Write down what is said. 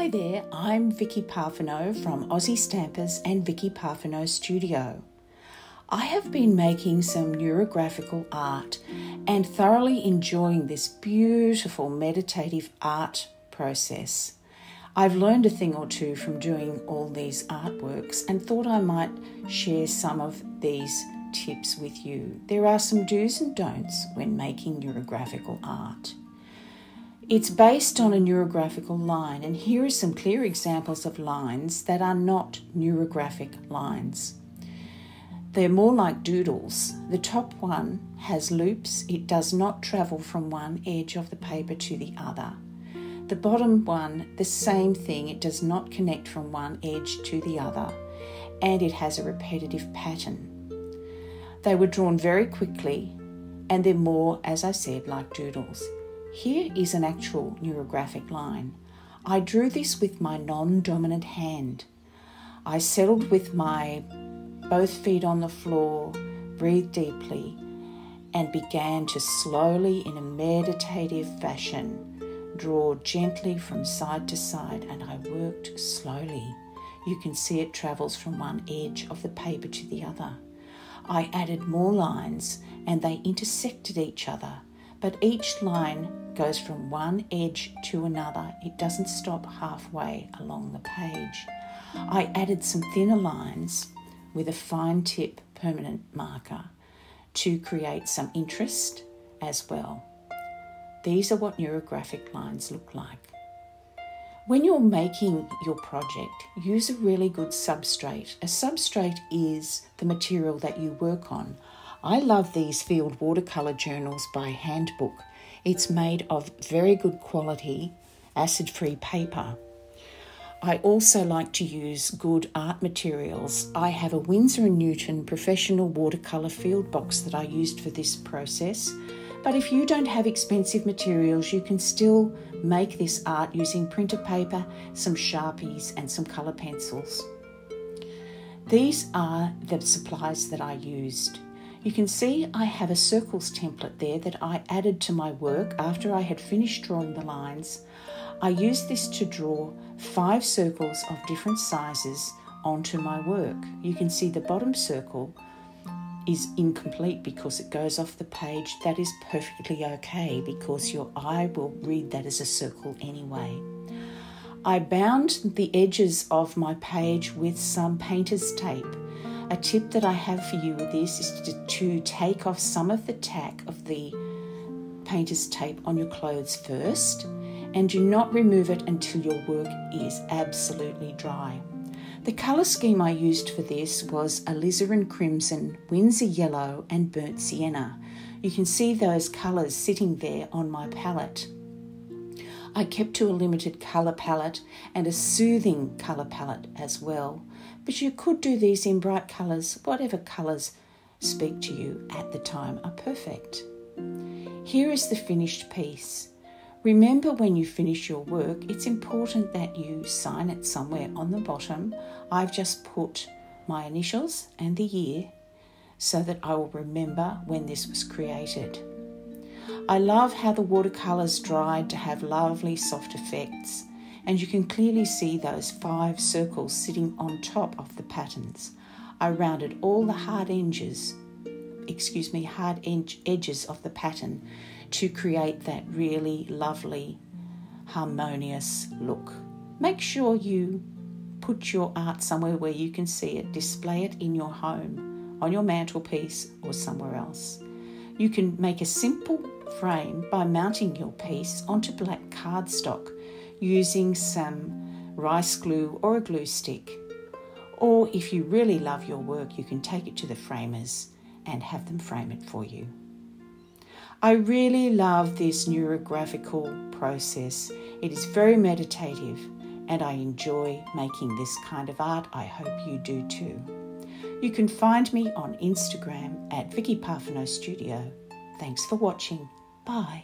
Hi there, I'm Vicki Parfenow from Aussie Stampers and Vicki Parfenow Studio. I have been making some neurographical art and thoroughly enjoying this beautiful meditative art process. I've learned a thing or two from doing all these artworks and thought I might share some of these tips with you. There are some do's and don'ts when making neurographical art. It's based on a neurographical line, and here are some clear examples of lines that are not neurographic lines. They're more like doodles. The top one has loops, it does not travel from one edge of the paper to the other. The bottom one, the same thing, it does not connect from one edge to the other, and it has a repetitive pattern. They were drawn very quickly, and they're more, as I said, like doodles. Here is an actual neurographic line. I drew this with my non dominant hand. I settled with my both feet on the floor, breathed deeply, and began to slowly, in a meditative fashion, draw gently from side to side, and I worked slowly. You can see it travels from one edge of the paper to the other. I added more lines and they intersected each other but each line goes from one edge to another. It doesn't stop halfway along the page. I added some thinner lines with a fine tip permanent marker to create some interest as well. These are what neurographic lines look like. When you're making your project, use a really good substrate. A substrate is the material that you work on. I love these field watercolour journals by Handbook. It's made of very good quality acid free paper. I also like to use good art materials. I have a Winsor & Newton professional watercolour field box that I used for this process. But if you don't have expensive materials, you can still make this art using printer paper, some Sharpies, and some colour pencils. These are the supplies that I used. You can see I have a circles template there that I added to my work after I had finished drawing the lines. I used this to draw five circles of different sizes onto my work. You can see the bottom circle is incomplete because it goes off the page. That is perfectly okay because your eye will read that as a circle anyway. I bound the edges of my page with some painter's tape a tip that I have for you with this is to, to take off some of the tack of the painter's tape on your clothes first and do not remove it until your work is absolutely dry. The colour scheme I used for this was alizarin crimson, Winsor yellow, and burnt sienna. You can see those colours sitting there on my palette. I kept to a limited colour palette and a soothing colour palette as well. But you could do these in bright colours, whatever colours speak to you at the time are perfect. Here is the finished piece. Remember when you finish your work, it's important that you sign it somewhere on the bottom. I've just put my initials and the year so that I will remember when this was created. I love how the watercolours dried to have lovely soft effects, and you can clearly see those five circles sitting on top of the patterns. I rounded all the hard edges, excuse me, hard edges of the pattern to create that really lovely, harmonious look. Make sure you put your art somewhere where you can see it, display it in your home, on your mantelpiece, or somewhere else. You can make a simple frame by mounting your piece onto black cardstock using some rice glue or a glue stick. Or if you really love your work, you can take it to the framers and have them frame it for you. I really love this neurographical process. It is very meditative and I enjoy making this kind of art. I hope you do too. You can find me on Instagram at Vicki Parfenow Studio. Thanks for watching. Bye.